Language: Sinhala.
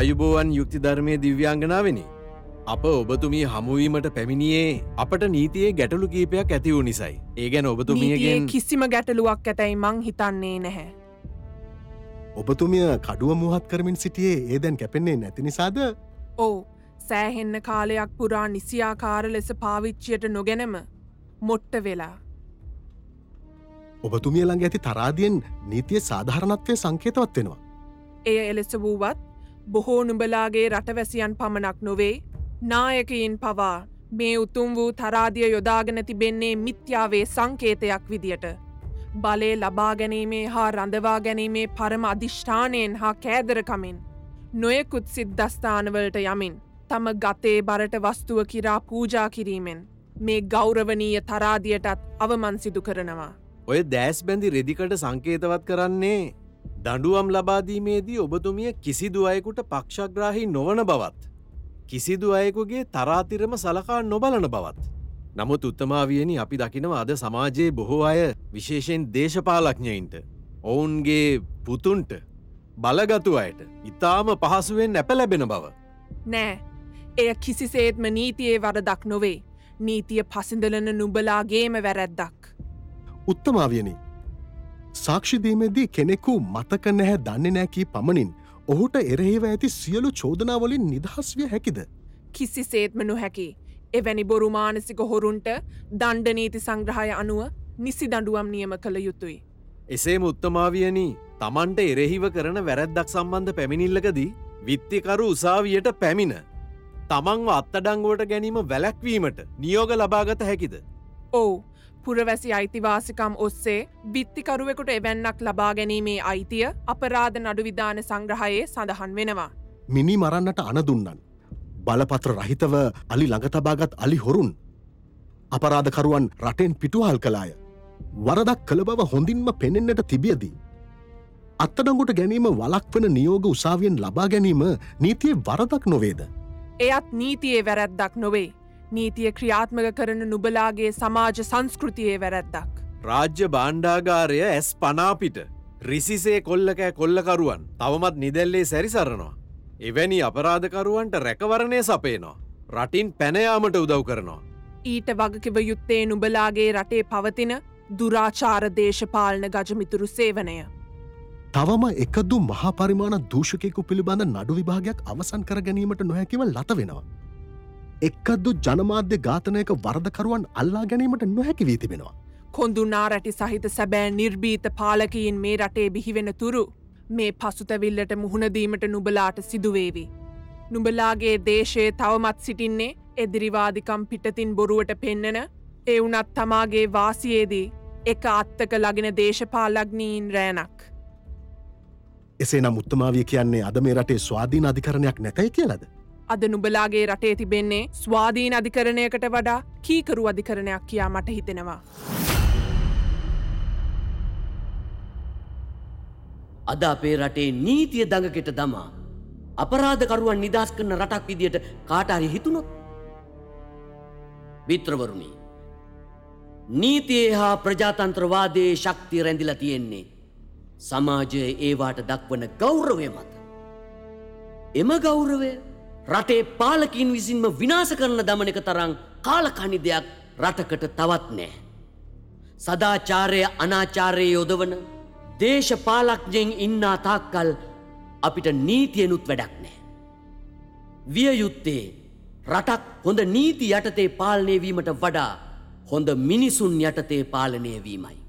ආයුබෝවන් යුක්ති ධර්මය දිව්‍යංගනාවෙනි. අප ඔබතුමී හමුවීමට පැමිණියේ අපට නීතියේ ගැටලු කීපයක් ඇති වූ නිසයි. ඒ ගැන නීතියේ ඔබතුමියගෙන් කිසිම ගැටලුවක් ඇතැයි මං හිතන්නේ නැහැ. ඔබතුමිය කඩුව මුහත් කරමින් සිටියේ ඒ දැන් කැපෙන්නේ නැති නිසාද ඕ සෑහෙන්න කාලයක් පුරා නිසියාකාර ලෙස පාවිච්චියට නොගැනම මොට්ට වෙලා. ඔබතුමිය ළඟ ඇති තරාදියෙන් නීතිය සාධාරණත්වය සංකේතවත් වෙනවා. එය එලෙස වූවත් බොහෝ නුඹලාගේ රටවැසියන් පමණක් නොවේ නායකයින් පවා මේ උතුම් වූ තරාදිය යොදාගෙන තිබෙන්නේ මිත්‍යාවේ සංකේතයක් විදියට. බලය ලබා ගැනීමේ හා රඳවා ගැනීමේ පරම අධිෂ්ඨානයෙන් හා කෑදරකමින්. නොයෙකුත් සිද්ධස්ථානවලට යමින් තම ගතේ බරට වස්තුව කිරා පූජා කිරීමෙන් මේ ගෞරවනීය තරාදියටත් අවමන් සිදු කරනවා. ඔය දෑස් බැඳි රෙදිකට සංකේතවත් කරන්නේ දඩුවම් ලබාදීමේදී ඔබතුමිය කිසිදු අයෙකුට පක්ෂග්‍රාහි නොවන බවත්. කිසිදු අයෙකුගේ තරාතිරම සලකා නොබලන බවත්. නමුත් උත්තමාවියනි අපි දකිනවා අද සමාජයේ බොහෝ අය විශේෂයෙන් දේශපාලඥයින්ට. ඔවුන්ගේ පුතුන්ට බලගතු අයට ඉතාම පහසුවෙන් නැප ලැබෙන බව. නෑ එය කිසිසේත්ම නීතියේ වරදක් නොවේ නීතිය පසිඳලන නුබලාගේම වැරැද්දක්. උත්තමාවියනි. සාක්ෂිදීමේදී කෙනෙකු මතක නැහැ දන්නේ නෑකී පමණින් ඔහුට එරෙහිව ඇති සියලු චෝදනාවලින් නිදහස් විය හැකිද. කිසිසේත්ම නොහැකි. එවැනි බොරු මානසික හොරුන්ට දණ්ඩනීති සංග්‍රහය අනුව නිසි දඩුවම් නියම කළ යුතුයි. එසේම උත්තමාවියනි තමන්ට එරෙහිව කරන වැරැද්දක් සම්බන්ධ පැමිණිල්ලකදී විත්තිකරු උසාවියට පැමිණ. තමන්ව අත්තඩංගුවට ගැනීම වැලැක්වීමට නියෝග ලබාගත හැකිද. ඕ පුරවැසි අයිතිවාසිකම් ඔස්සේ බිත්තිකරුවෙකුට එවැන්නක් ලබා ගැනීමේ අයිතිය අපරාධ නඩුවිධාන සංග්‍රහයේ සඳහන් වෙනවා. මිනි මරන්නට අනදුන්නන්. බලපත්‍ර රහිතව අලි ළඟතබාගත් අලි හොරුන්. අපරාධකරුවන් රටෙන් පිටුහල් කලාය. වරදක් කළ බව හොඳින්ම පෙනෙන්නට තිබියදී. අත්තඩංගුට ගැනීම වලක්වන නියෝග උසාවියෙන් ලබා ගැනීම නීතිය වරදක් නොවේද. එයත් නීතියේ වැරැද්දක් නොවේ. නීතිය ක්‍රියාත්මක කරන නුබලාගේ සමාජ සංස්කෘතියේ වැරැද්දක්. රාජ්‍ය බාණ්ඩාගාරය ඇස් පනාපිට රිසිසේ කොල්ලකෑ කොල්ලකරුවන් තවමත් නිදැල්ලේ සැරිසරනවා. එවැනි අපරාධකරුවන්ට රැකවරණය සපේනවා. රටින් පැනයාමට උදව් කරනවා. ඊට වගකිව යුත්තේ නුබලාගේ රටේ පවතින දුරාචාර දේශපාලන ගජමිතුරු සේවනය. තවම එකදු මහපරිමාණ දූෂකෙකු පිළිබඳ නඩු විභාගයක් අවසන් කර ගැනීමට නොහැකිව ලත වෙනවා. එක්කදු ජනමාධ්‍ය ඝාතනයක වරදකරුවන් අල්ලා ගැනීමට නොහැකි වී තිබෙනවා. කොඳුනා රැටි සහිත සැබෑ නිර්බීත පාලකයින් මේ රටේ බිහිවෙන තුරු මේ පසුතැවිල්ලට මුහුණදීමට නුබලාට සිදුවේවි. නුබලාගේ දේශය තවමත් සිටින්නේ එදිරිවාදිකම් පිටතින් බොරුවට පෙන්නන එවුනත් තමාගේ වාසියේදී එක අත්තක ලගෙන දේශපාලග්නීන් රෑනක්. එසේ නම් උත්තමාවිය කියන්නේ අද මේ රටේ ස්වාධීන අධිකරණයක් නැතයි කියලද. අද නුබලාගේ රටේ තිබෙන්නේ ස්වාධීන අධිකරණයකට වඩා කීකරු අධිකරණයක් කියා මට හිතෙනවා. අද අපේ රටේ නීතිය දඟකෙට දමා අපරාධකරුවන් නිදහස් කරන රටක් විදියට කාටහරි හිතුනොත් විත්‍රවරුණි නීතියේ හා ප්‍රජාතන්ත්‍රවාදයේ ශක්තිය රැඳිලා තියෙන්නේ සමාජය ඒවාට දක්වන ගෞරවය මත එම ගෞරවය රටේ පාලකින් විසින්ම විනාශ කරන දමනක තරං කාලකණි දෙයක් රටකට තවත් නෑ සදාචාරය අනාචාරය යොදවන දේශපාලක්ඥයෙන් ඉන්නා තාක්කල් අපිට නීතියනුත් වැඩක් නෑ. විය යුත්තේ රටක් හොඳ නීති යටතේ පාලනය වීමට වඩා හොඳ මිනිසුන් යටතේ පාලනය වීමයි.